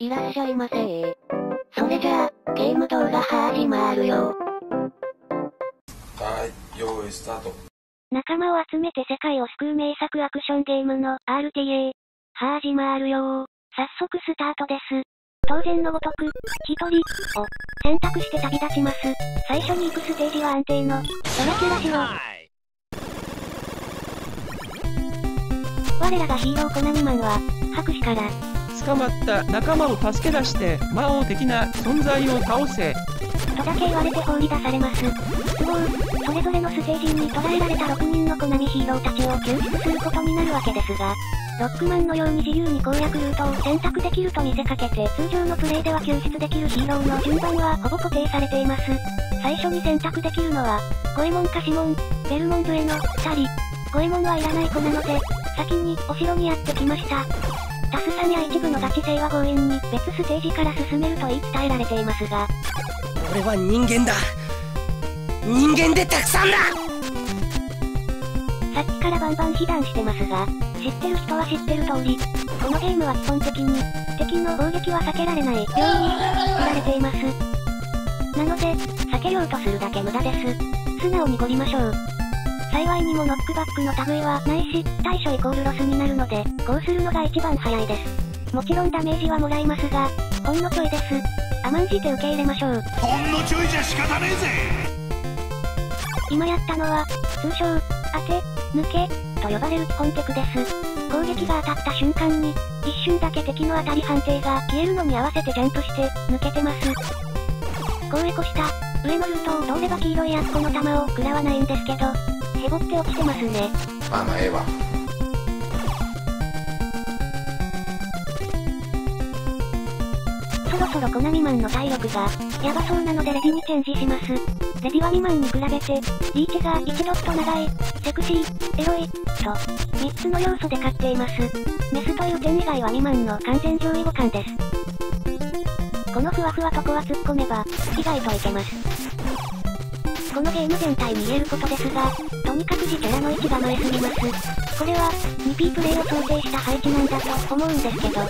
いらっしゃいませそれじゃあ、ゲーム動画始まるよ。はい、用意スタート。仲間を集めて世界を救う名作アクションゲームの RTA。始まるよ早速スタートです。当然のごとく、一人を選択して旅立ちます。最初に行くステージは安定のドラキュラ城。我らがヒーローコナミマンは、白紙から、捕まった仲間を助け出して魔王的な存在を倒せとだけ言われて放り出されます。都合、それぞれのステージに捕らえられた6人のコナミヒーローたちを救出することになるわけですが、ロックマンのように自由に攻略ルートを選択できると見せかけて通常のプレイでは救出できるヒーローの順番はほぼ固定されています。最初に選択できるのは、ゴエモンかシモン、ベルモンドへの2人。ゴエモンはいらない子なので、先にお城にやってきました。タスさんや一部のガチ勢は強引に別ステージから進めると言い伝えられていますが、俺は人間だ人間でたくさんださっきからバンバン被弾してますが、知ってる人は知ってる通り、このゲームは基本的に、敵の攻撃は避けられないように作られています。なので、避けようとするだけ無駄です。素直にゴリましょう。幸いにもノックバックの類はないし、対処イコールロスになるので、こうするのが一番早いです。もちろんダメージはもらいますが、ほんのちょいです。甘んじて受け入れましょう。ほんのちょいじゃ仕方ねえぜ今やったのは、通称、当て、抜け、と呼ばれる基本テクです。攻撃が当たった瞬間に、一瞬だけ敵の当たり判定が消えるのに合わせてジャンプして、抜けてます。こうエコした、上のルートを通れば黄色いやつこの弾を食らわないんですけど、へぼって落ちてますね。まあまあ、ええわ。そろそろコナミマンの体力が、やばそうなのでレディにチェンジします。レディは未満に比べて、リーチが1ドット長い、セクシー、エロい、と、3つの要素で勝っています。メスという点以外は未満の完全上位互換です。このふわふわとこは突っ込めば、意外といけます。このゲーム全体に言えることですが、とにかく自キャラの位置が前すぎます。これは、2P プレイを想定した配置なんだと思うんですけど、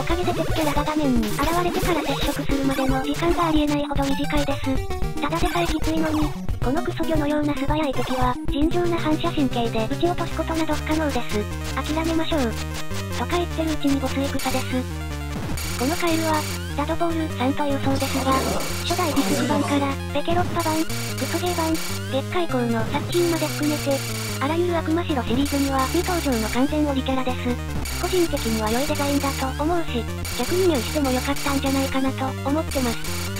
おかげで敵キャラが画面に現れてから接触するまでの時間がありえないほど短いです。ただでさえきついのに、このクソ魚のような素早い敵は、尋常な反射神経で撃ち落とすことなど不可能です。諦めましょう。とか言ってるうちにボス戦です。このカエルは、ダドボールさんというそうですが、初代ディスク版から、ペケロッパ版、クソゲー版、月下以降の作品まで含めて、あらゆる悪魔城シリーズには未登場の完全オリキャラです。個人的には良いデザインだと思うし、逆輸入しても良かったんじゃないかなと思ってます。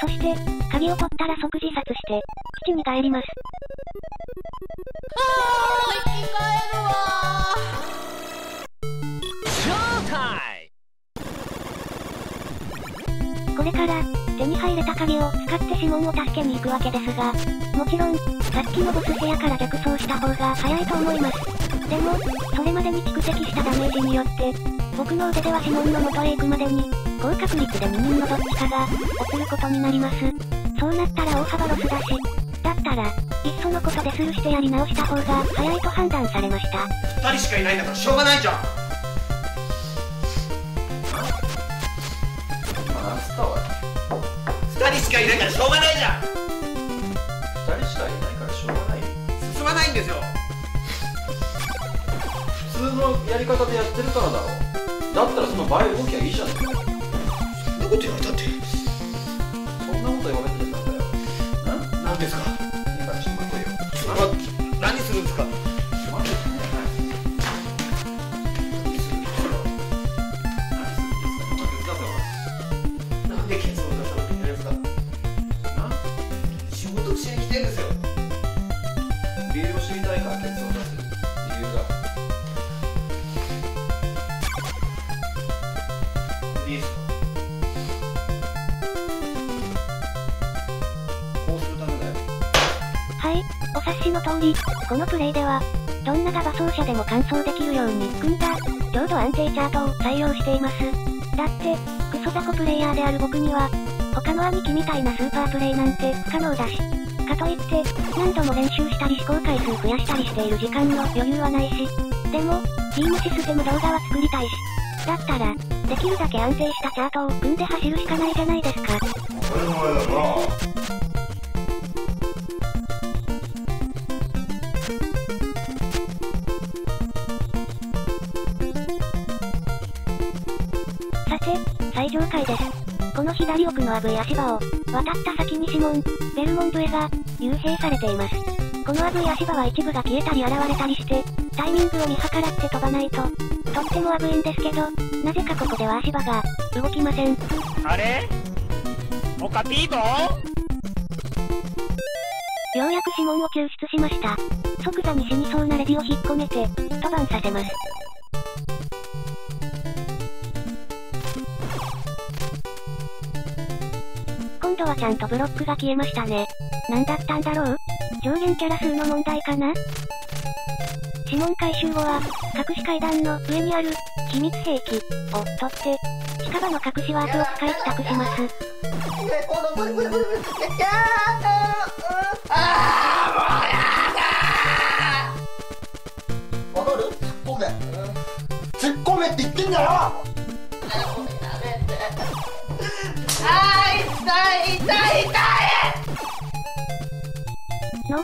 そして、鍵を取ったら即自殺して、基地に帰ります。これから、手に入れた鍵を使って指紋を助けに行くわけですが、もちろん、さっきのボス部屋から逆走した方が早いと思います。でも、それまでに蓄積したダメージによって、僕の腕では指紋の元へ行くまでに、高確率で2人のどっちかが、落ちることになります。そうなったら大幅ロスだし、だったら、いっそのことでスルーしてやり直した方が早いと判断されました。二人しかいないんだからしょうがないじゃん2人しかいないからしょうがないじゃん。2人しかいないからしょうがない進まないんですよ。普通のやり方でやってるからだろ。うだったらその場合動きはいいじゃん。そんなこと言われたって。そんなこと言われてたんだよ。ななですか？いいからしょうがないよ。何するんですか？はい、お察しの通り、このプレイでは、どんなガバ走者でも完走できるように組んだ、強度安定チャートを採用しています。だって、クソ雑魚プレイヤーである僕には、他の兄貴みたいなスーパープレイなんて不可能だし、かといって、何度も練習したり試行回数増やしたりしている時間の余裕はないし、でも、チームシステム動画は作りたいし。だったら、できるだけ安定したチャートを組んで走るしかないじゃないですか。左奥のアブイ足場を、渡った先にシモン、ベルモンブエが、幽閉されています。このアブイ足場は一部が消えたり現れたりして、タイミングを見計らって飛ばないと、とっても危いんですけど、なぜかここでは足場が、動きません。あれ？オカピーボようやく指紋を救出しました。即座に死にそうなレディを引っ込めて、飛ばんさせます。ちゃんとブロックが消えましたね。なんだったんだろう？上限キャラ数の問題かな？指紋回収後は、隠し階段の上にある、秘密兵器、を取って、近場の隠しワープを使い帰宅します。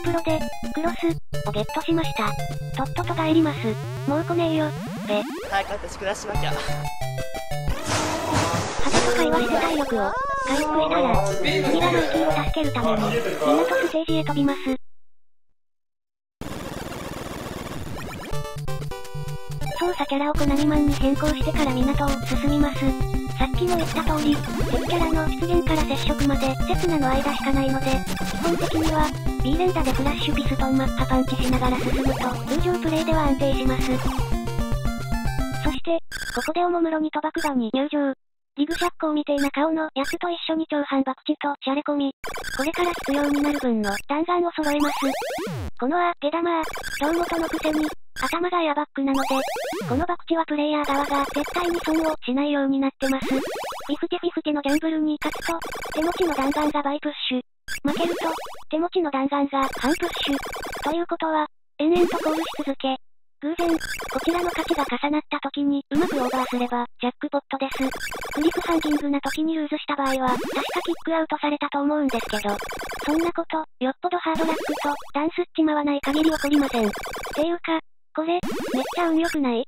プロで、クロス、をゲットしました。とっとと帰ります。もう来ねえよ、べ。早く私下しなきゃ。肌と会話して体力を、回復したら、次はルーキーを助けるために、港ステージへ飛びます。操作キャラをコナミマンに変更してから港を進みます。さっきも言った通り、敵キャラの出現から接触まで、刹那の間しかないので、基本的には、B 連打でフラッシュピストンマッハパンチしながら進むと、通常プレイでは安定します。そして、ここでおもむろに賭博団に入場。リグシャッコーみてえな顔のやつと一緒に超反爆地とシャレ込み。これから必要になる分の弾丸を揃えます。このあ、ゲダマー、超元のくせに、頭がエアバックなので、このバクチはプレイヤー側が絶対に損をしないようになってます。フィフティフィフティのギャンブルに勝つと、手持ちの弾丸が倍プッシュ。負けると、手持ちの弾丸が半プッシュ。ということは、延々とコールし続け、偶然、こちらの勝ちが重なった時にうまくオーバーすれば、ジャックポットです。クリフハンギングな時にルーズした場合は、確かキックアウトされたと思うんですけど、そんなこと、よっぽどハードラックと、ダンスっちまわない限り起こりません。ていうか、これ、めっちゃ運良くない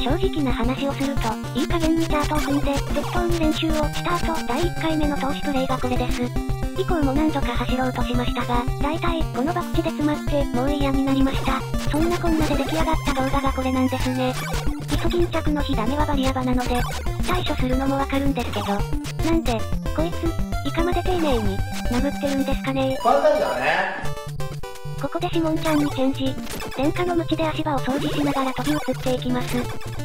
正直な話をすると、いい加減にチャートを組んで、適当に練習をした後、第1回目の投資プレイがこれです。以降も何度か走ろうとしましたが、大体、このバクチで詰まって、もう嫌になりました。そんなこんなで出来上がった動画がこれなんですね。基礎巾着の火ダメはバリアバなので、対処するのもわかるんですけど。なんで、こいつ、いかまで丁寧に、殴ってるんですかねここでシモンちゃんにチェンジ。電化の鞭で足場を掃除しながら飛び移っていきます。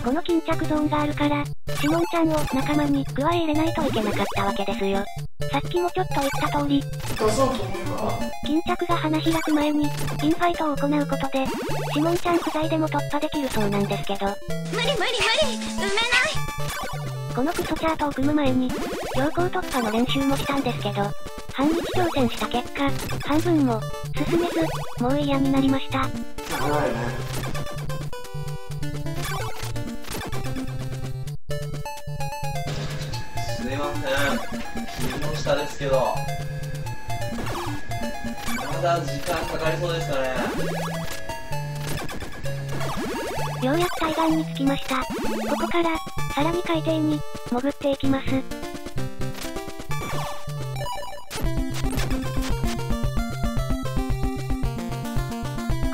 この巾着ゾーンがあるから、シモンちゃんを仲間に加え入れないといけなかったわけですよ。さっきもちょっと言った通り、巾着が花開く前に、インファイトを行うことで、シモンちゃん不在でも突破できるそうなんですけど、無理無理無理埋めないこのクソチャートを組む前に、強行突破の練習もしたんですけど、半日挑戦した結果、半分も、進めず、もう嫌になりました。すいません。注文したですけど。まだ時間かかりそうですかね。ようやく対岸に着きました。ここから、さらに海底に、潜っていきます。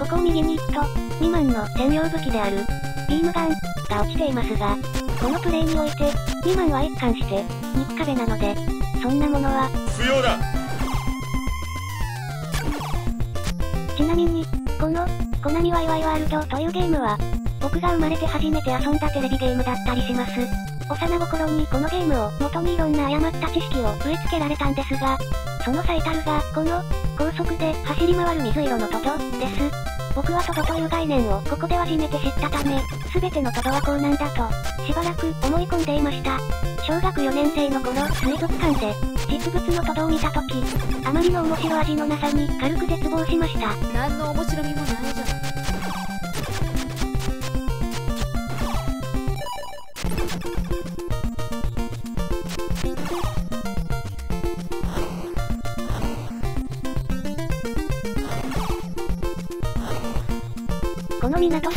ここを右に行くと、2万の専用武器である、ビームガン、が落ちていますが、このプレイにおいて、2万は一貫して、肉壁なので、そんなものは、不要だちなみに、この、コナミワイワイワールドというゲームは、僕が生まれて初めて遊んだテレビゲームだったりします。幼心にこのゲームを元にいろんな誤った知識を植え付けられたんですが、その最たるが、この、高速で走り回る水色のトトです。僕はトドという概念をここで初めて知ったため、すべてのトドはこうなんだと、しばらく思い込んでいました。小学4年生の頃、水族館で、実物のトドを見たとき、あまりの面白味のなさに軽く絶望しました。何の面白みもないじゃん。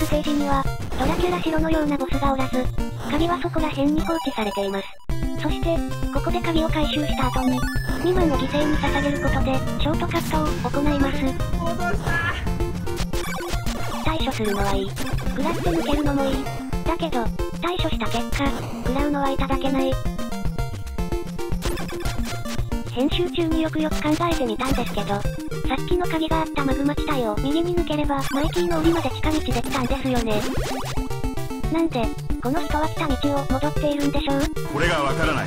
ステージには、ドラキュラ城のようなボスがおらず、鍵はそこら辺に放置されています。そして、ここで鍵を回収した後に、2万を犠牲に捧げることで、ショートカットを行います。対処するのはいい。食らって抜けるのもいい。だけど、対処した結果、食らうのはいただけない。編集中によくよく考えてみたんですけど、さっきの鍵があったマグマ地帯を右に抜ければ、マイキーの檻まで近道できたんですよね。なんで、この人は来た道を戻っているんでしょう？これがわからない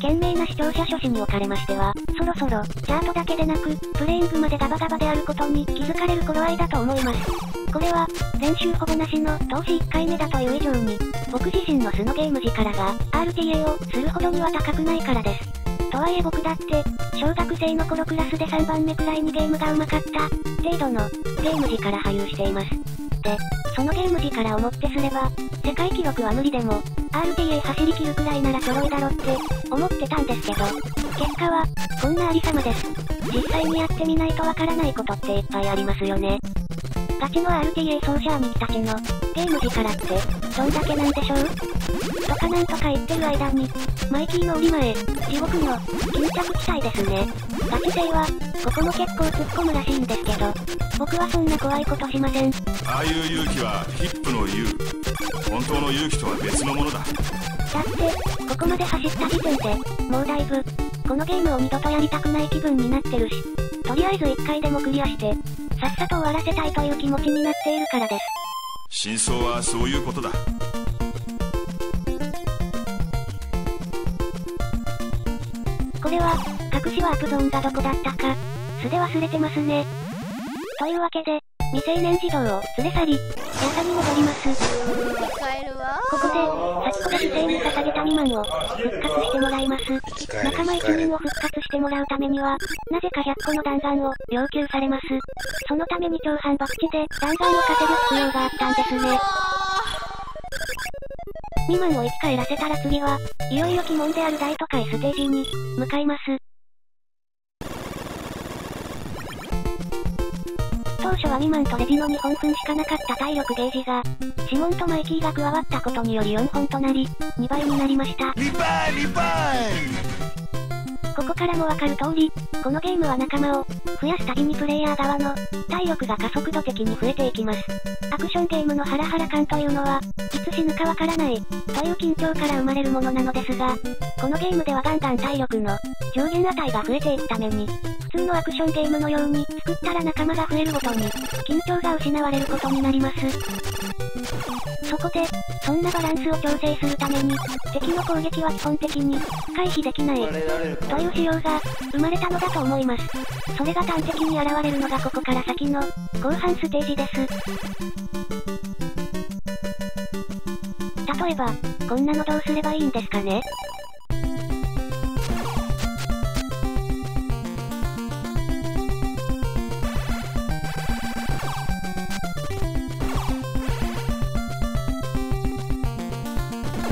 賢明な視聴者初心におかれましては、そろそろ、チャートだけでなく、プレイングまでガバガバであることに気づかれる頃合いだと思います。これは、練習ほぼなしの投資1回目だという以上に、僕自身の素のゲーム力が、RTA をするほどには高くないからです。とはいえ僕だって、小学生の頃クラスで3番目くらいにゲームが上手かった、程度の、ゲーム力保有しています。で、そのゲーム力をもってすれば、世界記録は無理でも、RTA 走り切るくらいならちょろいだろって、思ってたんですけど、結果は、こんなありさまです。実際にやってみないとわからないことっていっぱいありますよね。ガチの RTA 奏者兄貴たちの、ゲーム力って、どんだけなんでしょう？とかなんとか言ってる間に、マイキーの折前、地獄の、巾着地帯ですね。ガチ勢は、ここも結構突っ込むらしいんですけど、僕はそんな怖いことしません。ああいう勇気はヒップの勇本当の勇気とは別のものだだって、ここまで走った時点で、もうだいぶ、このゲームを二度とやりたくない気分になってるし、とりあえず一回でもクリアして、さっさと終わらせたいという気持ちになっているからです。真相はそういうことだこれは、隠しワープゾーンがどこだったか、素で忘れてますね。というわけで、未成年児童を連れ去り、宿に戻で、先ほど犠牲に捧げた2万を、復活してもらいます。仲間一人を復活してもらうためには、なぜか100個の弾丸を要求されます。そのために超反爆地で弾丸を稼ぐ必要があったんですね。2万を生き返らせたら次は、いよいよ鬼門である大都会ステージに、向かいます。当初は2万とレジの2本分しかなかった体力ゲージが、指紋とマイキーが加わったことにより4本となり、2倍になりました。リバイリバここからもわかる通り、このゲームは仲間を増やすたびにプレイヤー側の体力が加速度的に増えていきます。アクションゲームのハラハラ感というのは、いつ死ぬかわからないという緊張から生まれるものなのですが、このゲームではガンガン体力の上限値が増えていくために、普通のアクションゲームのように作ったら仲間が増えるごとに緊張が失われることになります。そこで、そんなバランスを調整するために、敵の攻撃は基本的に回避できないという仕様が生まれたのだと思います。それが端的に現れるのがここから先の後半ステージです。例えば、こんなのどうすればいいんですかね？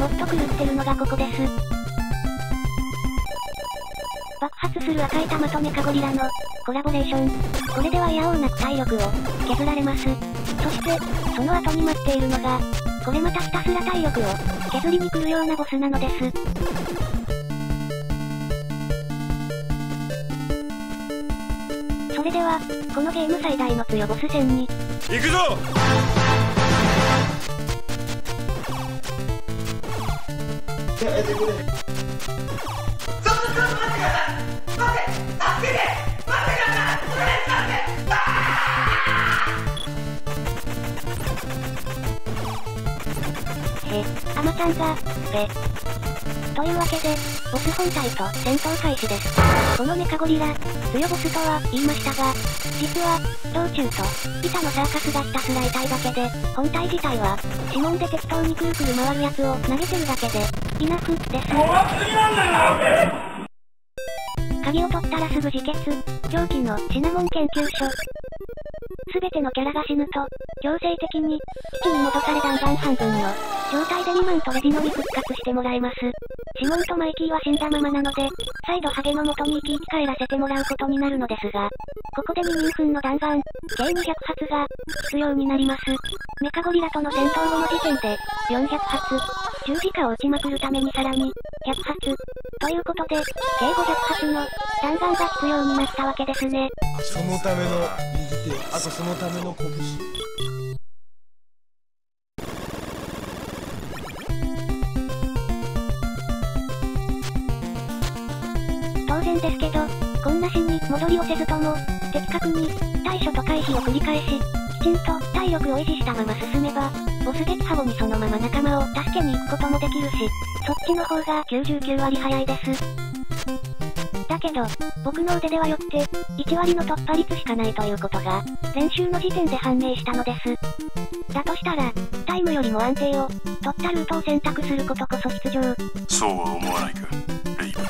もっと狂ってるのがここです。爆発する赤い玉とメカゴリラのコラボレーション。これでは嫌おうなく体力を削られます。そして、その後に待っているのが、これまたひたすら体力を削りに来るようなボスなのです。それでは、このゲーム最大の強ボス戦に、行くぞやめてくれへ、アマちゃんが、べ、というわけで、ボス本体と戦闘開始です。このメカゴリラ、強ボスとは言いましたが、実は、道中と、板のサーカスがひたすら痛いだけで、本体自体は、指紋で適当にくるくる回るやつを投げてるだけで、鍵を取ったらすぐ自決。狂気のシナモン研究所。すべてのキャラが死ぬと、強制的に、基地に戻され弾丸半分の、状態で2万とレジのみ復活してもらえます。シモンとマイキーは死んだままなので、再度ハゲの元に生き生き返らせてもらうことになるのですが、ここで2人分の弾丸、計200発が、必要になります。メカゴリラとの戦闘後の時点で、400発、十字架を撃ちまくるためにさらに、100発、ということで、計500発の、弾丸が必要になったわけですね。そのためのあとそのための拳当然ですけど、こんな死に戻りをせずとも、的確に、対処と回避を繰り返し、きちんと体力を維持したまま進めば、ボス撃破後にそのまま仲間を助けに行くこともできるし、そっちの方が99割早いです。だけど、僕の腕ではよって、1割の突破率しかないということが、練習の時点で判明したのです。だとしたら、タイムよりも安定を、取ったルートを選択することこそ必要。そうは思わないかレイブ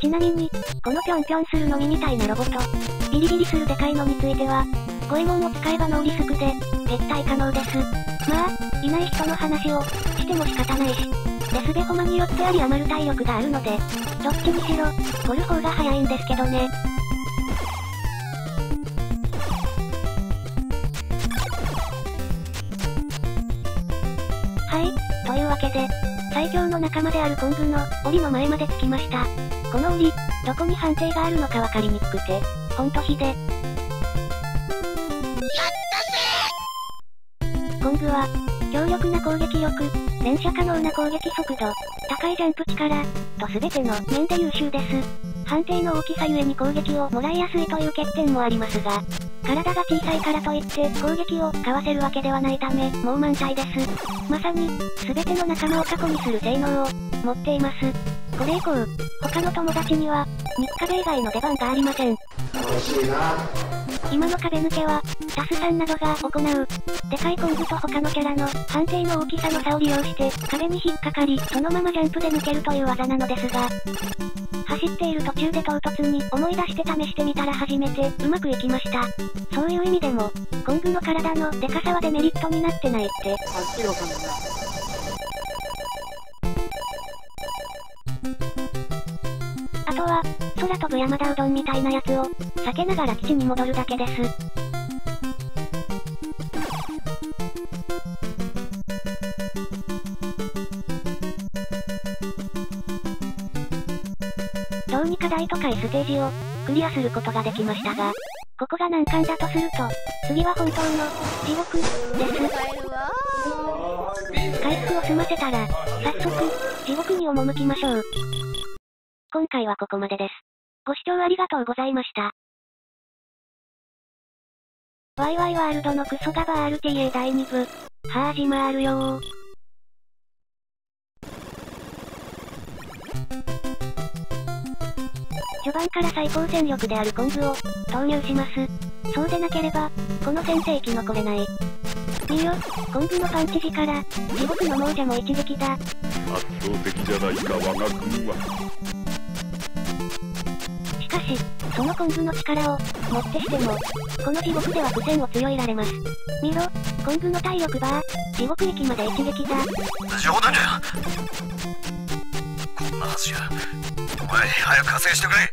ちなみに、このぴょんぴょんするのみみたいなロボット、ビリビリするでかいのについては、五右衛門を使えばノーリスクで、撃退可能です。まあ、いない人の話を、しても仕方ないし、デスベホマによってあり余る体力があるので、どっちにしろ、取る方が早いんですけどね。はい、というわけで、最強の仲間であるコングの、檻の前まで着きました。この檻、どこに判定があるのかわかりにくくて、ほんとひで。やったぜコングは、強力な攻撃力、連射可能な攻撃速度、高いジャンプ力、と全ての面で優秀です。判定の大きさゆえに攻撃をもらいやすいという欠点もありますが、体が小さいからといって攻撃をかわせるわけではないため、もう満載です。まさに、全ての仲間を過去にする性能を持っています。これ以降、他の友達には、日壁以外の出番がありません。楽しいな今の壁抜けは、タスさんなどが行う、でかいコングと他のキャラの判定の大きさの差を利用して壁に引っかかり、そのままジャンプで抜けるという技なのですが、走っている途中で唐突に思い出して試してみたら初めてうまくいきました。そういう意味でも、コングの体のデカさはデメリットになってないって、とは、空飛ぶ山田うどんみたいなやつを、避けながら基地に戻るだけです。どうにか大都会ステージを、クリアすることができましたが、ここが難関だとすると、次は本当の、地獄、です。回復を済ませたら、早速、地獄に赴きましょう。今回はここまでです。ご視聴ありがとうございました。ワイワイワールドのクソガバ RTA 第2部、始まるよー。序盤から最高戦力であるコングを投入します。そうでなければ、この戦世生き残れない。見よ、コングのパンチ力、地獄の亡者も一撃だ。圧倒的じゃないか我が軍はしそのコングの力を、もってしても、この地獄では苦戦を強いられます。見ろ、コングの体力バー、地獄域まで一撃だ。冗談じゃこんなはずじゃお前早く加勢してくれ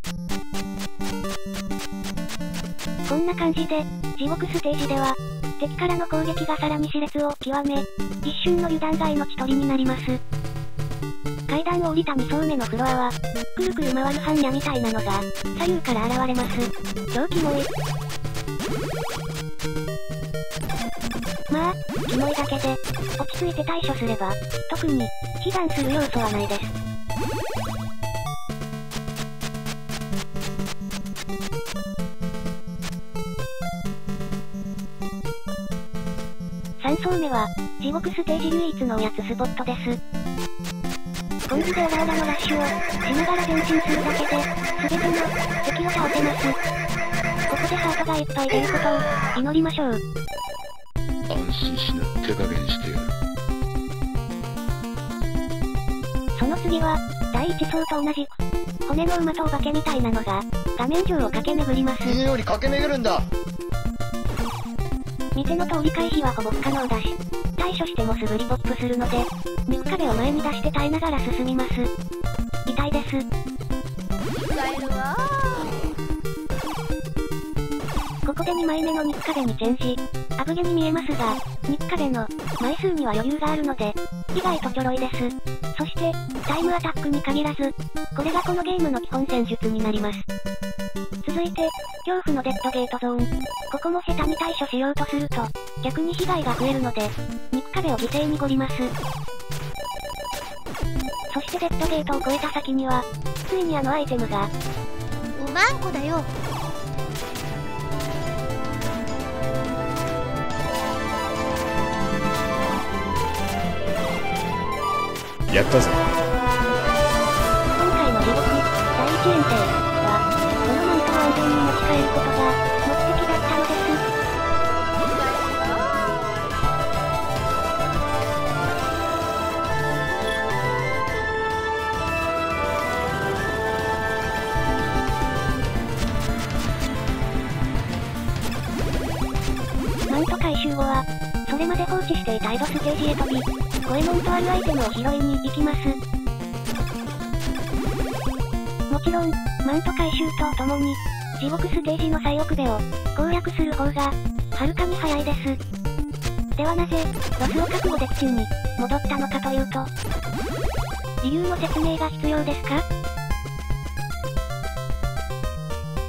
こんな感じで、地獄ステージでは、敵からの攻撃がさらに熾烈を極め、一瞬の油断が命取りになります。りた2層目のフロアは、くるくる回る般若みたいなのが、左右から現れます。超キモい。まあ、キモいだけで、落ち着いて対処すれば、特に、悲願する要素はないです。3層目は、地獄ステージ唯一のおやつスポットです。コンビでオラオラのラッシュを、しながら前進するだけで、すべての敵を倒せます。ここでハートがいっぱい出ることを、祈りましょう。安心しな手加減してやるその次は、第一層と同じく、骨の馬とお化けみたいなのが、画面上を駆け巡ります。犬より駆け巡るんだ店の通り回避はほぼ不可能だし、対処してもすぐリポップするので、肉壁を前に出して耐えながら進みます。痛いです。ここで2枚目の肉壁にチェンジ。アブゲに見えますが、肉壁の枚数には余裕があるので、意外とちょろいです。そして、タイムアタックに限らず、これがこのゲームの基本戦術になります。続いて、恐怖のデッドゲートゾーン。ここも下手に対処しようとすると、逆に被害が増えるので、肉壁を犠牲にごります。そしてデッドゲートを越えた先には、ついにあのアイテムが、おまんこだよやったぜ今回の地獄、第一遠征は、このマントを安全に持ち帰ることが、目的だったのです。マント回収後は、それまで放置していたエドステージへ飛び、ゴエモンとあるアイテムを拾いに行きます。もちろん、マント回収とともに、地獄ステージの最奥部を攻略する方が、はるかに早いです。ではなぜ、ロスを覚悟で地中に戻ったのかというと、理由の説明が必要ですか？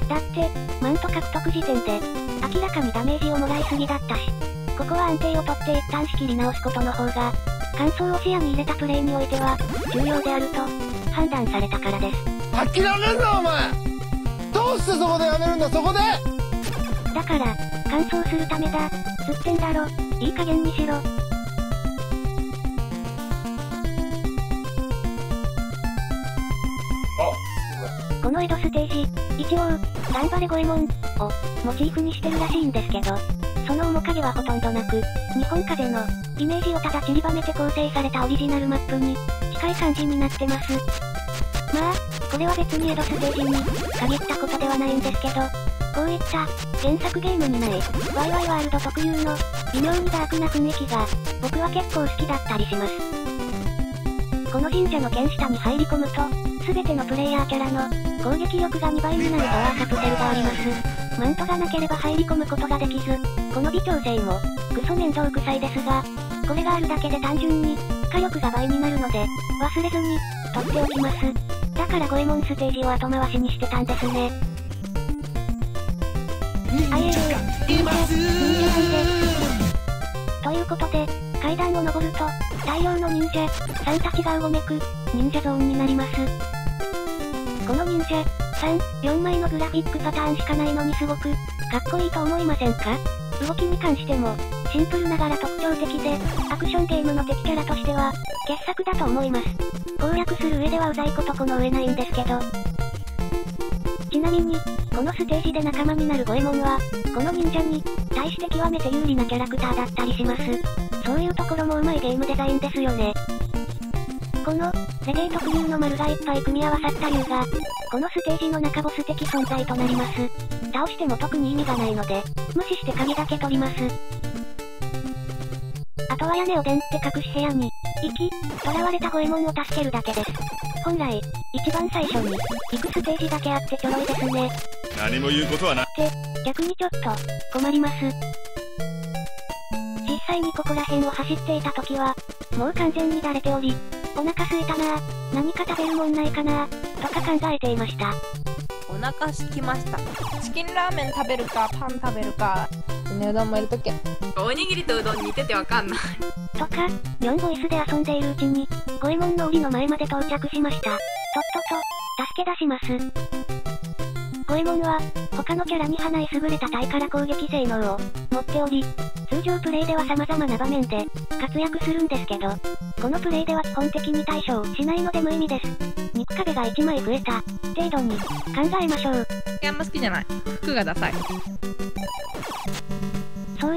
だって、マント獲得時点で、明らかにダメージをもらいすぎだったし、ここは安定をとって一旦仕切り直すことの方が、感想を視野に入れたプレイにおいては、重要であると、判断されたからです。諦めんなお前どうしてそこでやめるんだ？そこでだから、乾燥するためだ。つってんだろ。いい加減にしろ。このエドステージ、一応、頑張れゴエモンをモチーフにしてるらしいんですけど、その面影はほとんどなく、日本風のイメージをただ散りばめて構成されたオリジナルマップに近い感じになってます。まあ、これは別にエドステージに限ったことではないんですけど、こういった原作ゲームにない、ワイワイワールド特有の微妙にダークな雰囲気が、僕は結構好きだったりします。この神社の剣下に入り込むと、すべてのプレイヤーキャラの攻撃力が2倍になるパワーカプセルがあります。マントがなければ入り込むことができず、この微調整も、クソ面倒くさいですが、これがあるだけで単純に、火力が倍になるので、忘れずに、取っておきます。からゴエモンステージを後回しにしてたんですね。あえ、忍者、忍者なんで。ということで、階段を登ると、大量の忍者さんたちがうごめく、忍者ゾーンになります。この忍者さん、4枚のグラフィックパターンしかないのにすごく、かっこいいと思いませんか？動きに関しても、シンプルながら特徴的で、アクションゲームの敵キャラとしては、傑作だと思います。攻略する上ではうざいことこの上ないんですけど。ちなみに、このステージで仲間になるゴエモンは、この忍者に、対して極めて有利なキャラクターだったりします。そういうところもうまいゲームデザインですよね。この、レゲエ特有の丸がいっぱい組み合わさった竜が、このステージの中ボス的存在となります。倒しても特に意味がないので、無視して鍵だけ取ります。あとは屋根を伝って隠し部屋に、行き、囚われたゴエモンを助けるだけです。本来、一番最初に、行くステージだけあってちょろいですね。何も言うことはなって、逆にちょっと、困ります。実際にここら辺を走っていた時は、もう完全にだれており、お腹空いたなぁ、何か食べるもんないかなぁ、とか考えていました。お腹すきましたチキンラーメン食べるかパン食べるかねうどんも入れとけおにぎりとうどん似ててわかんないとか、ニョンボイスで遊んでいるうちに、ゴエモンの檻の前まで到着しました。とっとと、助け出します。ゴエモンは、他のキャラに花い優れた体から攻撃性能を持っており、通常プレイでは様々な場面で活躍するんですけど、このプレイでは基本的に対処をしないので無意味です。肉壁が1枚増えた程度に考えましょう。あんま好きじゃない。服がダサい。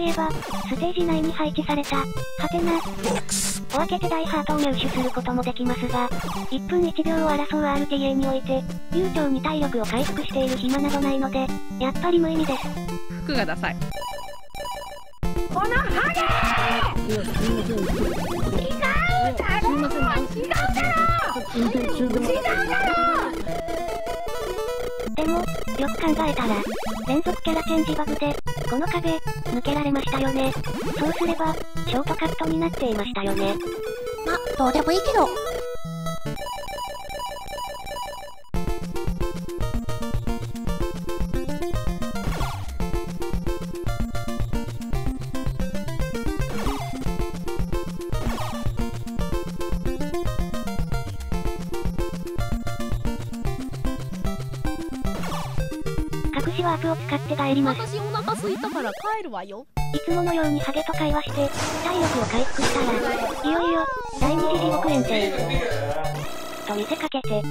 そういえば、ステージ内に配置された、ハテナ、を開けて大ハートを入手することもできますが、1分1秒を争う RTA において、悠長に体力を回復している暇などないので、やっぱり無意味です。服がダサい。このハゲ違うだろ！違うだろ違うだろ考えたら、連続キャラチェンジバグで、この壁、抜けられましたよね。そうすれば、ショートカットになっていましたよね。ま、どうでもいいけど。帰ります。私お腹空いたから帰るわよ。いつものようにハゲと会話して、体力を回復したら、いよいよ、第二次地獄遠征。と見せかけて、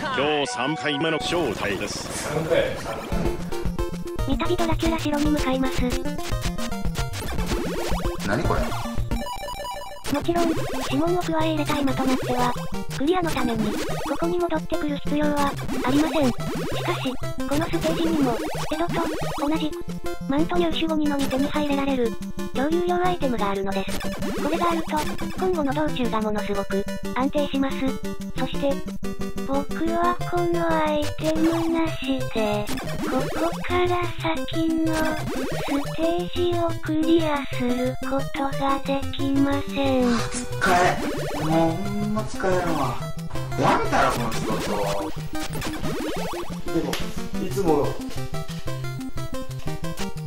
今日3回目の正体です三度ドラキュラ城に向かいます。何これ？もちろん、指紋を加え入れた今となっては、クリアのために、ここに戻ってくる必要は、ありません。しかし、このステージにも、江戸と、同じく、マント入手後にのみ手に入れられる、超有料アイテムがあるのです。これがあると、今後の道中がものすごく、安定します。そして、僕はこのアイテムなしで、ここから先の、ステージをクリアすることができません。使えもうほんま使えるわやめたらこの仕事でもいつもの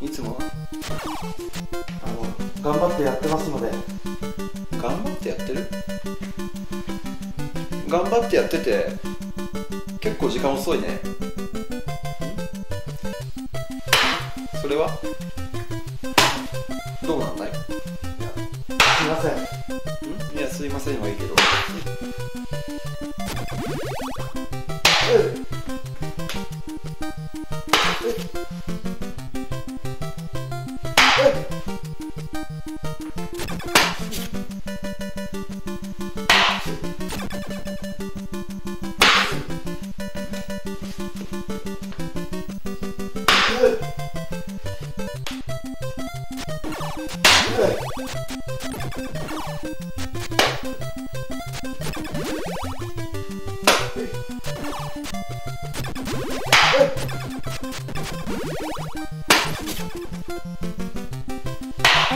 いつもあの頑張ってやってますので。頑張ってやってる？頑張ってやってて結構時間遅いね。ん？それは？どうなんだい？すいません。ん？いやすいませんはいいけどうん作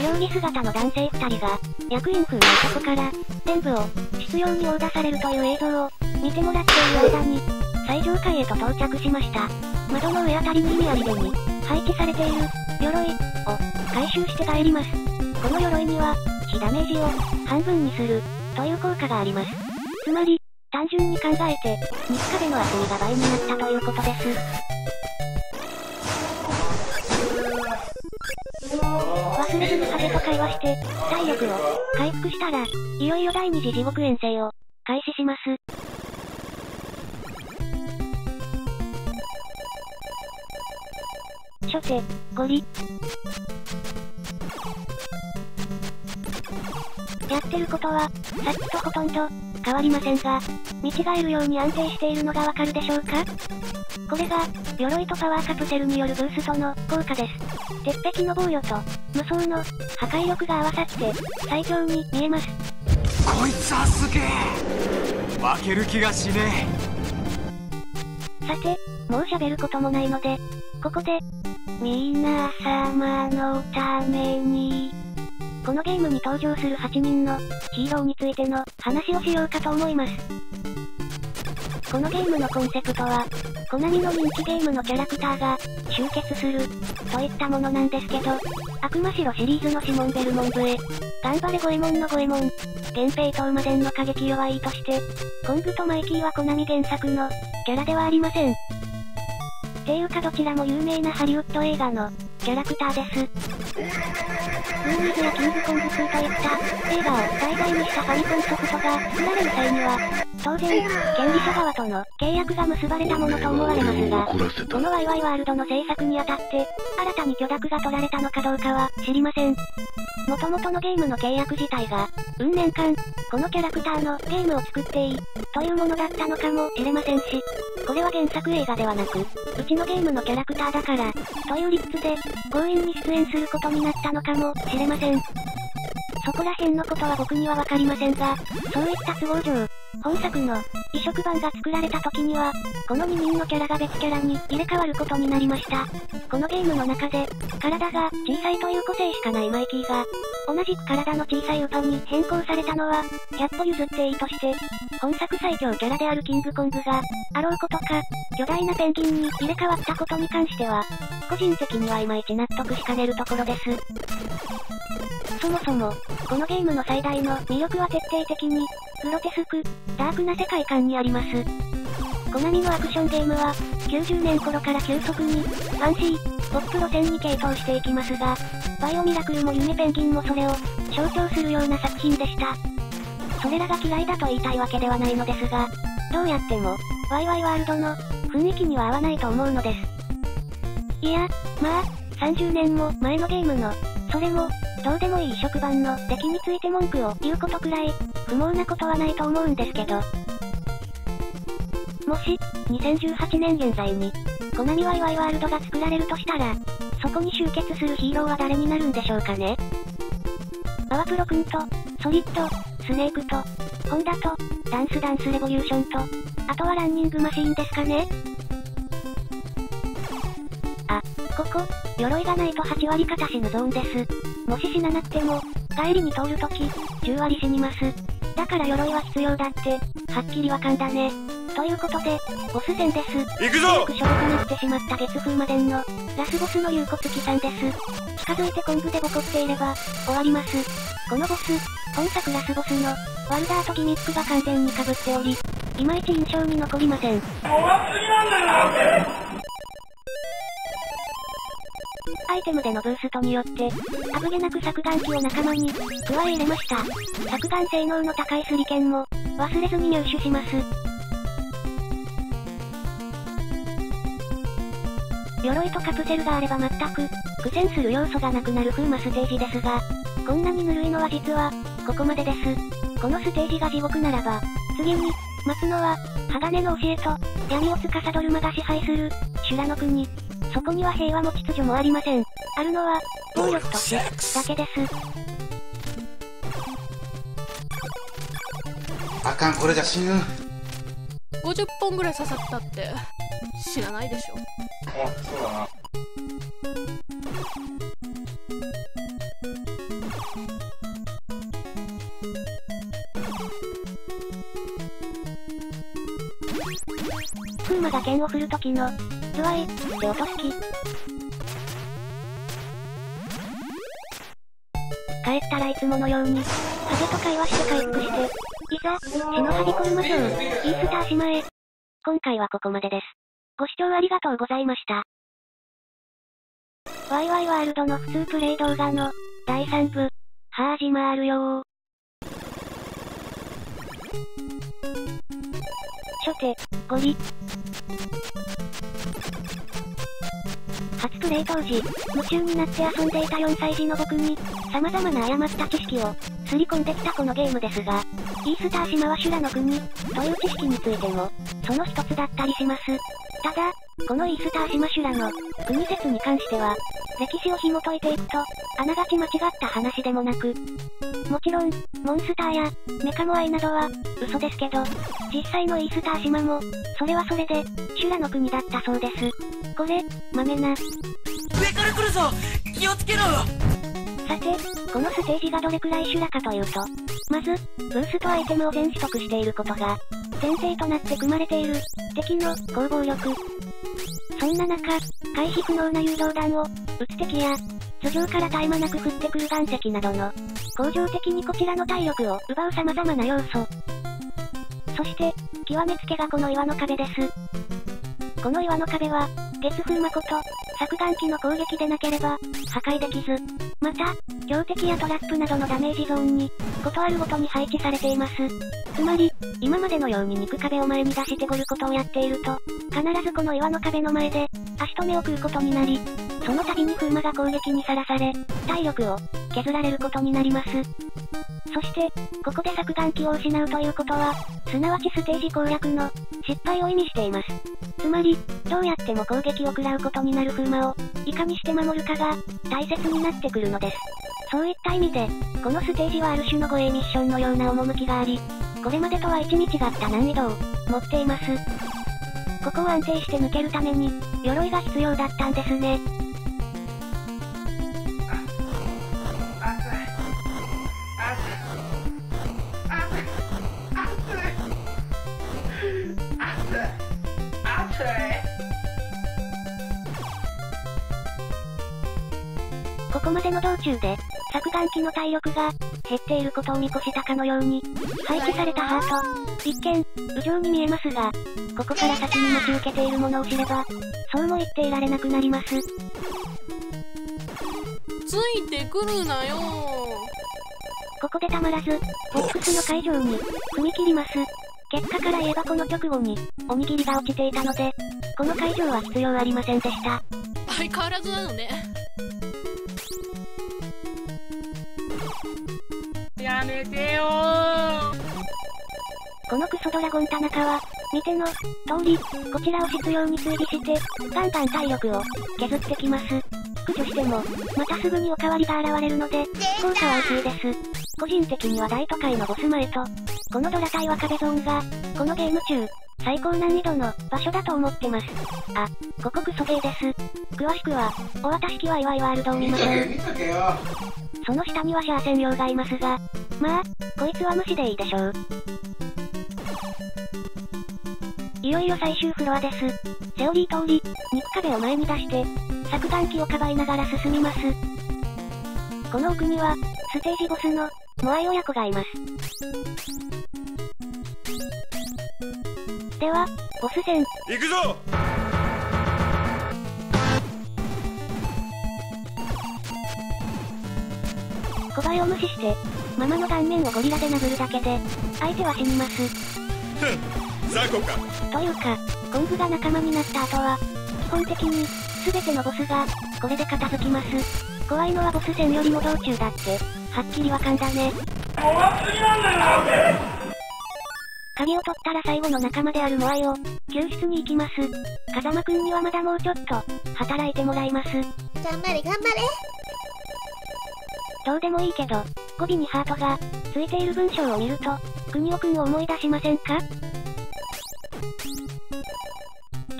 業着姿の男性2人が、役員風の男から、伝部を、執拗に殴打されるという映像を、見てもらっている間に、最上階へと到着しました。窓の上あたりに意味ありげに、配置されている、鎧、を、回収して帰ります。この鎧には、火ダメージを、半分にする、という効果があります。つまり、純に考えて、肉壁の厚みが倍になったということです。忘れずにハゲと会話して、体力を回復したら、いよいよ第二次地獄遠征を開始します。初手、ゴリ。やってることは、さっきとほとんど変わりませんが、見違えるように安定しているのがわかるでしょうか？これが、鎧とパワーカプセルによるブーストの効果です。鉄壁の防御と、無双の破壊力が合わさって、最強に見えます。こいつはすげえ負ける気がしねさて、もう喋ることもないので、ここで、皆様のために、このゲームに登場する8人のヒーローについての話をしようかと思います。このゲームのコンセプトは、コナミの人気ゲームのキャラクターが集結するといったものなんですけど、悪魔城シリーズのシモンベルモンブへ、頑張れゴエモンのゴエモン、源平島までの過激弱いとして、コングとマイキーはコナミ原作のキャラではありません。ていうかどちらも有名なハリウッド映画のキャラクターです。ウーニーズやキングコング2といった映画を題材にしたファミコンソフトが作られる際には、当然、権利者側との契約が結ばれたものと思われますが、このワイワイワールドの制作にあたって、新たに許諾が取られたのかどうかは知りません。元々のゲームの契約自体が、運年間、このキャラクターのゲームを作っていい、というものだったのかもしれませんし、これは原作映画ではなく、うちのゲームのキャラクターだから、という理屈で、強引に出演することになったのかもしれません。そこら辺のことは僕にはわかりませんが、そういった都合上、本作の移植版が作られた時には、この2人のキャラが別キャラに入れ替わることになりました。このゲームの中で、体が小さいという個性しかないマイキーが、同じく体の小さいウパに変更されたのは、100歩譲っていいとして、本作最強キャラであるキングコングが、あろうことか、巨大なペンギンに入れ替わったことに関しては、個人的にはいまいち納得しかねるところです。そもそも、このゲームの最大の魅力は徹底的に、グロテスク、ダークな世界観にあります。コナミのアクションゲームは、90年頃から急速に、ファンシー、ポップ路線に傾倒していきますが、バイオミラクルも夢ペンギンもそれを、象徴するような作品でした。それらが嫌いだと言いたいわけではないのですが、どうやっても、ワイワイワールドの雰囲気には合わないと思うのです。いや、まあ、30年も前のゲームの、それも、どうでもいい職版の出来について文句を言うことくらい、不毛なことはないと思うんですけど。もし、2018年現在に、コナミワイワイワールドが作られるとしたら、そこに集結するヒーローは誰になるんでしょうかねパワプロくんと、ソリッド、スネークと、ホンダと、ダンスダンスレボリューションと、あとはランニングマシーンですかね、ここ、鎧がないと8割方死ぬゾーンです。もし死ななくても、帰りに通るとき、10割死にます。だから鎧は必要だって、はっきりわかんだね。ということで、ボス戦です。行くぞ早くしょぼくなってしまった月風魔伝の、ラスボスの竜骨鬼さんです。近づいてコングでボコっていれば、終わります。このボス、本作ラスボスの、ワルダーとギミックが完全に被っており、いまいち印象に残りません。アイテムでのブーストによって、あぶげなく削岩機を仲間に、加え入れました。削岩性能の高いスリケンも、忘れずに入手します。鎧とカプセルがあれば全く、苦戦する要素がなくなる風魔ステージですが、こんなにぬるいのは実は、ここまでです。このステージが地獄ならば、次に、待つのは、鋼の教えと、闇を司る魔が支配する、修羅の国。そこには平和も秩序もありません。あるのは、暴力と死、だけです。あかん、これじゃ死ぬ。50本ぐらい刺さったって知らないでしょあ、そうだな。風魔が剣を振るときの、ズワイ、って音好き。帰ったらいつものように、風と会話して回復して、いざ、血のはびこる魔性、イースター島へ。今回はここまでです。ご視聴ありがとうございました。ワイワイワールドの普通プレイ動画の、第3部、始まるよー。初手、ゴリ。初プレイ当時、夢中になって遊んでいた4歳児の僕に、様々な誤った知識を、すり込んできたこのゲームですが、イースター島は修羅の国、という知識についても、その一つだったりします。ただ、このイースター島修羅の、国説に関しては、歴史を紐解いていくと、あながち間違った話でもなく、もちろん、モンスターや、メカモアイなどは、嘘ですけど、実際のイースター島も、それはそれで、修羅の国だったそうです。これ、豆な。上から来るぞ気をつけろさて、このステージがどれくらい修羅かというと、まず、ブースとアイテムを全取得していることが、前提となって組まれている、敵の攻防力。そんな中、回避不能な誘導弾を、撃つ敵や、頭上から絶え間なく降ってくる岩石などの、恒常的にこちらの体力を奪う様々な要素。そして、極めつけがこの岩の壁です。この岩の壁は、月風魔こと、削岩機の攻撃でなければ、破壊できず、また、強敵やトラップなどのダメージゾーンに、ことあるごとに配置されています。つまり、今までのように肉壁を前に出してゴルことをやっていると、必ずこの岩の壁の前で、足止めを食うことになり、その度に風魔が攻撃にさらされ、体力を削られることになります。そして、ここで削岩機を失うということは、すなわちステージ攻略の失敗を意味しています。つまり、どうやっても攻撃を食らうことになる風魔を、いかにして守るかが、大切になってくるのです。そういった意味で、このステージはある種の護衛ミッションのような趣があり、これまでとは一味違った難易度を持っています。ここを安定して抜けるために、鎧が必要だったんですね。ここまでの道中で、削岩機の体力が減っていることを見越したかのように、配置されたハート、一見、無情に見えますが、ここから先に待ち受けているものを知れば、そうも言っていられなくなります。ついてくるなよここでたまらず、ボックスの会場に、踏み切ります。結果から言えばこの直後に、おにぎりが落ちていたので、この会場は必要ありませんでした。相変わらずなのねやめてよこのクソドラゴン田中は、見ての、通り、こちらを執拗に追尾して、ガンガン体力を削ってきます。駆除しても、またすぐにおかわりが現れるので、効果は薄いです。個人的には大都会のボス前と、このドラ対は壁ゾーンが、このゲーム中、最高難易度の場所だと思ってます。あ、ここクソゲーです。詳しくは、お渡し機は祝いワールドを見ましょう。その下にはシャー専用がいますが、まあ、こいつは無視でいいでしょう。いよいよ最終フロアです。セオリー通り、肉壁を前に出して、削岩機をかばいながら進みます。この奥には、ステージボスの、モアイ親子がいます。では、ボス戦。行くぞ小林を無視して、ママの顔面をゴリラで殴るだけで、相手は死にます。雑魚かというか、コングが仲間になった後は、基本的に、すべてのボスが、これで片付きます。怖いのはボス戦よりも道中だって、はっきりわかんだね。鍵を取ったら最後の仲間であるモアイを、救出に行きます。風間くんにはまだもうちょっと、働いてもらいます。頑張れ頑張れどうでもいいけど、語尾にハートが、ついている文章を見ると、国尾くんを思い出しませんか？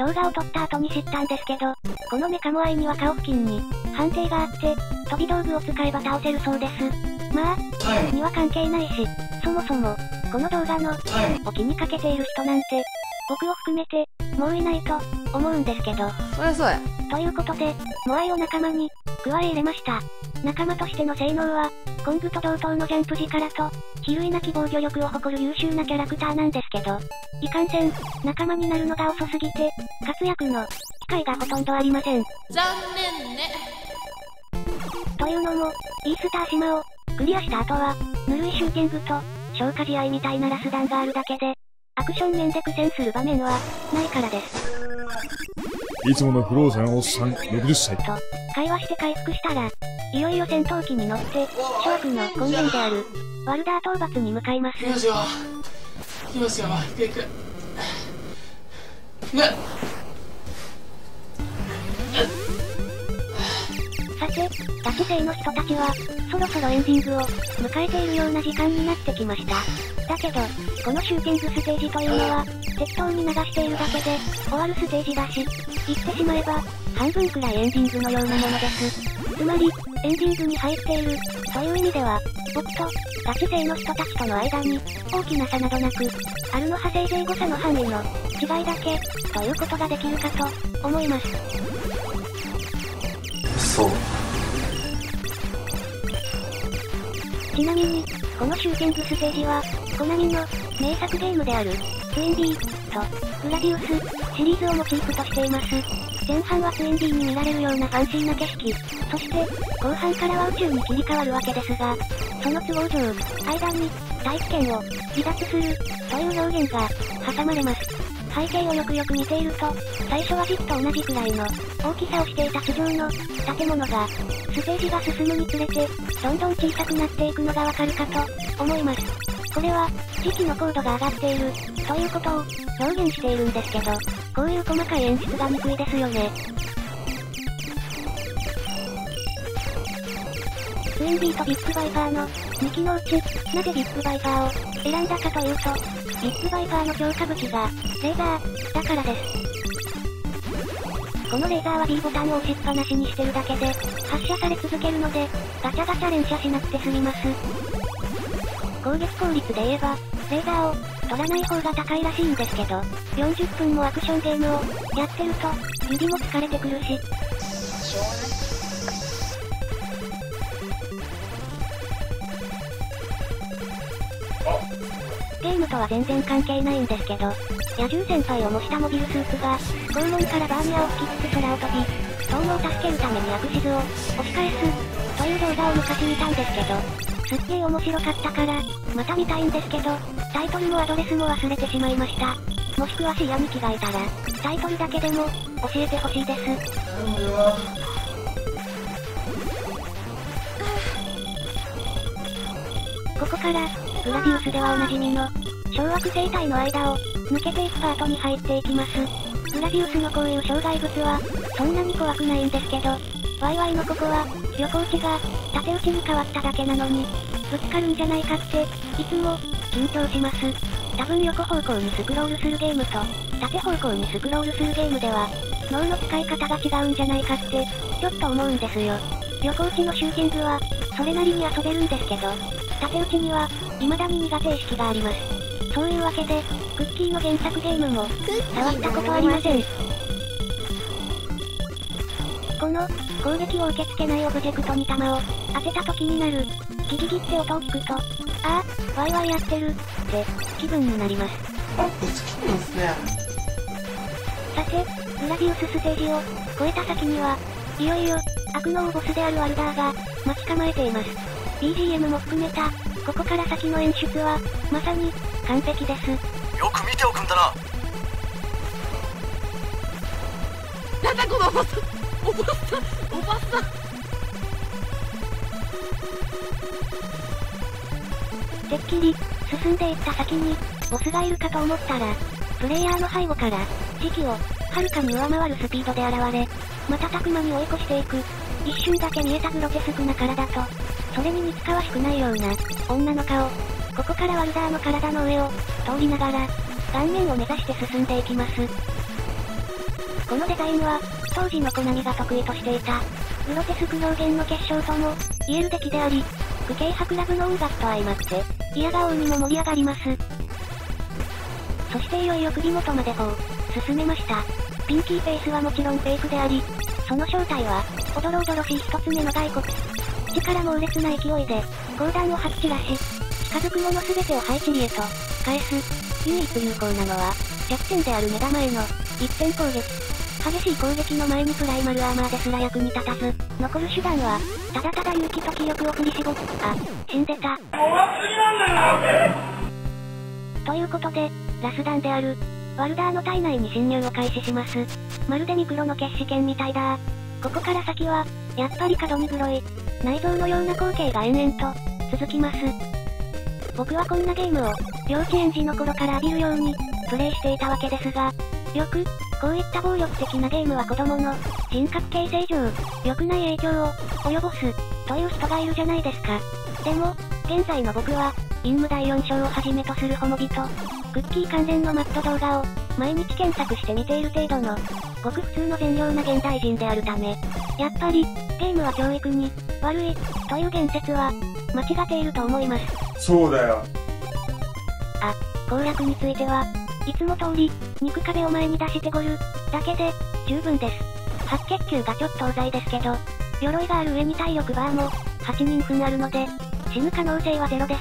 動画を撮った後に知ったんですけど、このメカモアイには顔付近に、判定があって、飛び道具を使えば倒せるそうです。まあ、には関係ないし、そもそも、この動画の、を気にかけている人なんて、僕を含めて、もういないと、思うんですけど。そりゃそうや。ということで、モアイを仲間に、加え入れました。仲間としての性能は、コングと同等のジャンプ力と、比類なき防御力を誇る優秀なキャラクターなんですけど、いかんせん、仲間になるのが遅すぎて、活躍の、機会がほとんどありません。残念ねというのも、イースター島を、クリアした後は、ぬるいシューティングと、消化試合みたいなラス弾があるだけで、アクション面で苦戦する場面は、ないからです。いつもの不老者のおっさん、60歳。と、会話して回復したら、いよいよ戦闘機に乗って、諸悪の根源である、ワルダー討伐に向かいます。よしよよしよ行く行くうわっさて、ガチ勢の人たちは、そろそろエンディングを、迎えているような時間になってきました。だけど、このシューティングステージというのは、適当に流しているだけで、終わるステージだし、言ってしまえば、半分くらいエンディングのようなものです。つまり、エンディングに入っている、という意味では、僕と、ガチ勢の人たちとの間に、大きな差などなく、あるの派生税誤差の範囲の、違いだけ、ということができるかと、思います。そう。ちなみに、このシューティングステージは、コナミの名作ゲームである、ツインビーとグラディウスシリーズをモチーフとしています。前半はツインビーに見られるようなファンシーな景色、そして、後半からは宇宙に切り替わるわけですが、その都合上、間に、大気圏を、離脱する、という表現が、挟まれます。背景をよくよく見ていると、最初は実と同じくらいの、大きさをしていた巣状の、建物が、ステージが進むにつれて、どんどん小さくなっていくのがわかるかと、思います。これは、時期の高度が上がっている、ということを、表現しているんですけど、こういう細かい演出が憎いですよね。ツインビーとビッグバイパーの2機のうち、なぜビッグバイパーを選んだかというと、ビッグバイパーの強化武器が、レーザー、だからです。このレーザーは B ボタンを押しっぱなしにしてるだけで、発射され続けるので、ガチャガチャ連射しなくて済みます。攻撃効率で言えば、レーザーを取らない方が高いらしいんですけど、40分もアクションゲームをやってると、指も疲れてくるし。ゲームとは全然関係ないんですけど、野獣先輩を模したモビルスーツが、拷問からバーニアを吹きつつ空を飛び、友を助けるためにアクシズを押し返す、という動画を昔見たんですけど、すっげー面白かったから、また見たいんですけど、タイトルもアドレスも忘れてしまいました。もし詳しい兄貴がいたら、タイトルだけでも、教えてほしいです。ここから、グラディウスではおなじみの、小惑星帯の間を、抜けていくパートに入っていきます。グラディウスのこういう障害物は、そんなに怖くないんですけど、ワイワイのここは、旅行地が、縦打ちに変わっただけなのに、ぶつかるんじゃないかって、いつも、緊張します。多分横方向にスクロールするゲームと、縦方向にスクロールするゲームでは、脳の使い方が違うんじゃないかって、ちょっと思うんですよ。旅行地のシューティングは、それなりに遊べるんですけど、縦打ちには、未だに苦手意識があります。そういうわけで、クッキーの原作ゲームも、触ったことありません。この、攻撃を受け付けないオブジェクトに弾を、当てた時になる、ギギギって音を聞くと、ああ、ワイワイやってる、って、気分になります。さて、グラディウスステージを、越えた先には、いよいよ、悪のボスであるワルダーが、待ち構えています。BGM も含めた、ここから先の演出は、まさに、完璧です。よく見ておくんだな。なんだこのおばさんおばさんおばさん。てっきり、進んでいった先に、ボスがいるかと思ったら、プレイヤーの背後から、時期を、はるかに上回るスピードで現れ、瞬く間に追い越していく、一瞬だけ見えたグロテスクな体と、それに似つかわしくないような、女の顔。ここからワルダーの体の上を、通りながら、顔面を目指して進んでいきます。このデザインは、当時のコナミが得意としていた、グロテスク表現の結晶とも、言える出来であり、不軽薄ラブの音楽と相まって、嫌顔にも盛り上がります。そしていよいよ首元までこう、進めました。ピンキーフェイスはもちろんフェイクであり、その正体は、おどろおどろしい一つ目の骸骨。力猛烈な勢いで、砲弾を吐き散らし、近づくもの全てを配置にへと、返す。唯一有効なのは、弱点である目玉への、一点攻撃。激しい攻撃の前にプライマルアーマーですら役に立たず、残る手段は、ただただ勇気と気力を振り絞っあ、死んでた。ということで、ラス弾である、ワルダーの体内に侵入を開始します。まるでミクロの決死剣みたいだここから先は、やっぱり角に黒い、内臓のような光景が延々と、続きます。僕はこんなゲームを、幼稚園児の頃から浴びるように、プレイしていたわけですが、よく、こういった暴力的なゲームは子供の、人格形成上、良くない影響を、及ぼす、という人がいるじゃないですか。でも、現在の僕は、陰夢第4章をはじめとするホモビと、クッキー関連のマット動画を、毎日検索して見ている程度の、ごく普通の善良な現代人であるため、やっぱり、ゲームは教育に、悪い、という言説は、間違っていると思います。そうだよ。あ、攻略については、いつも通り、肉壁を前に出してゴル、だけで、十分です。白血球がちょっとうざいですけど、鎧がある上に体力バーも、8人分あるので、死ぬ可能性はゼロです。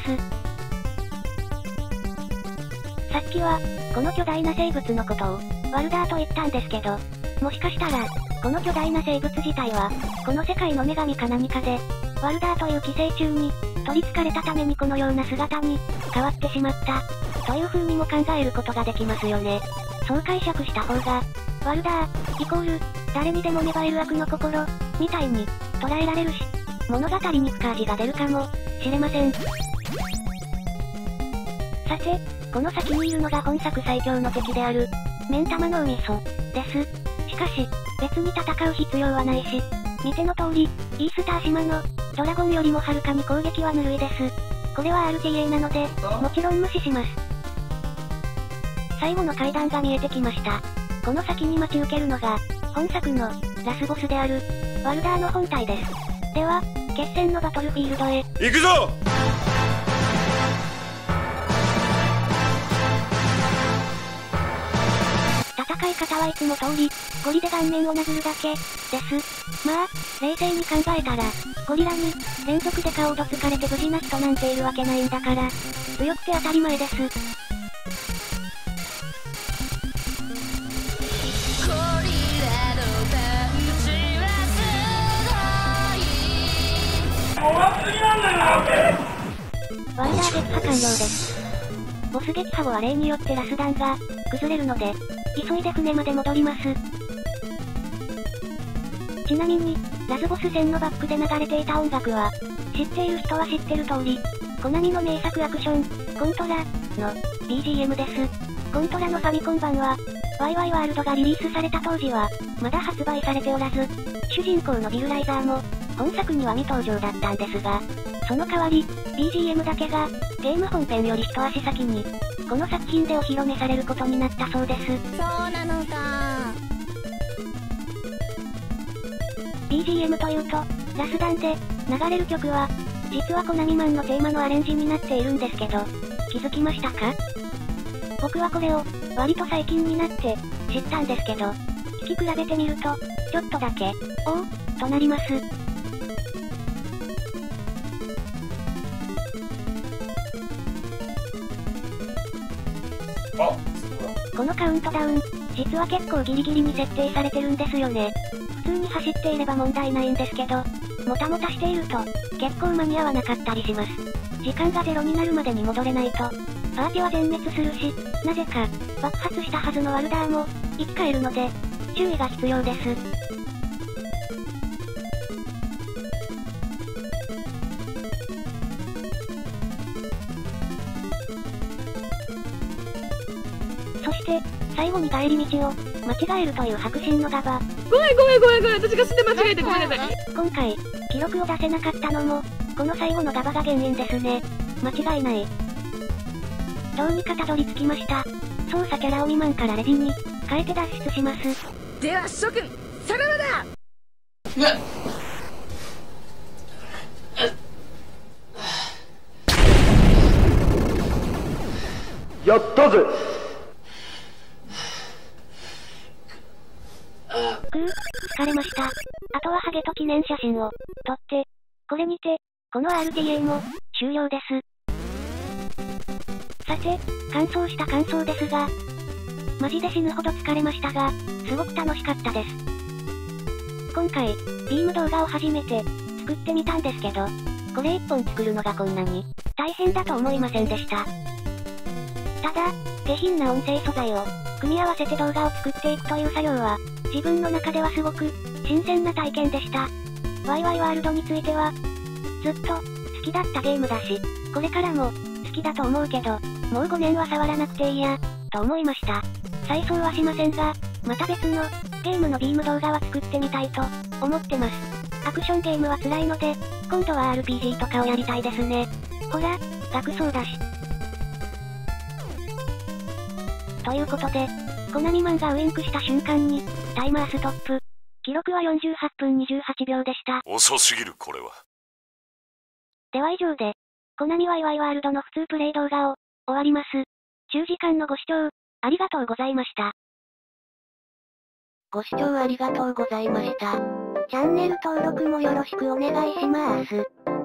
さっきは、この巨大な生物のことを、ワルダーと言ったんですけど、もしかしたら、この巨大な生物自体は、この世界の女神か何かで、ワルダーという寄生虫に、取り憑かれたためにこのような姿に、変わってしまった、という風にも考えることができますよね。そう解釈した方が、ワルダー、イコール、誰にでも芽生える悪の心、みたいに、捉えられるし、物語に深味が出るかも、しれません。さて、この先にいるのが本作最強の敵である、目ん玉の海噌、です。しかし、別に戦う必要はないし、見ての通り、イースター島の、ドラゴンよりもはるかに攻撃はぬるいです。これは RTA なので、もちろん無視します。最後の階段が見えてきました。この先に待ち受けるのが、本作の、ラスボスである、ワルダーの本体です。では、決戦のバトルフィールドへ。行くぞ方はいつも通り、ゴリで顔面を殴るだけ、です。まあ、冷静に考えたら、ゴリラに、連続で顔をどつかれて無事な人なんているわけないんだから、強くて当たり前です。ワイダー撃破完了です。ボス撃破後は例によってラス弾が、崩れるので、急いで船まで戻ります。ちなみに、ラスボス戦のバックで流れていた音楽は、知っている人は知ってる通り、コナミの名作アクション、コントラ、の、BGM です。コントラのファミコン版は、ワイワイワールドがリリースされた当時は、まだ発売されておらず、主人公のビルライザーも、本作には未登場だったんですが、その代わり、BGM だけが、ゲーム本編より一足先に、この作品でお披露目されることになったそうです。そうなのか BGM というと、ラスダンで、流れる曲は、実はコナミマンのテーマのアレンジになっているんですけど、気づきましたか？僕はこれを、割と最近になって、知ったんですけど、聞き比べてみると、ちょっとだけ、おお、となります。このカウントダウン、実は結構ギリギリに設定されてるんですよね。普通に走っていれば問題ないんですけど、もたもたしていると、結構間に合わなかったりします。時間がゼロになるまでに戻れないと、パーティは全滅するし、なぜか、爆発したはずのワルダーも、生き返るので、注意が必要です。最後に帰り道を、間違えるという白真のガバ。ごめんごめんごめんごめん私が知って間違えてごめんなさい今回、記録を出せなかったのも、この最後のガバが原因ですね。間違いない。どうにかたどり着きました。操作キャラを2万からレジに、変えて脱出します。では諸君さらばだやったぜと記念写真を、撮って、これにて、この RTA も、終了です。さて、感想した感想ですが、マジで死ぬほど疲れましたが、すごく楽しかったです。今回、ビーム動画を初めて、作ってみたんですけど、これ一本作るのがこんなに、大変だと思いませんでした。ただ、下品な音声素材を、組み合わせて動画を作っていくという作業は、自分の中ではすごく、新鮮な体験でした。ワイワイワールドについては、ずっと、好きだったゲームだし、これからも、好きだと思うけど、もう5年は触らなくていいや、と思いました。再送はしませんが、また別の、ゲームのビーム動画は作ってみたいと、思ってます。アクションゲームは辛いので、今度は RPG とかをやりたいですね。ほら、楽そうだし。ということで、コナミマンがウインクした瞬間に、タイマーストップ。記録は48分28秒でした。遅すぎるこれはでは以上で、コナミワイワイワールドの普通プレイ動画を、終わります。10時間のご視聴、ありがとうございました。ご視聴ありがとうございました。チャンネル登録もよろしくお願いします。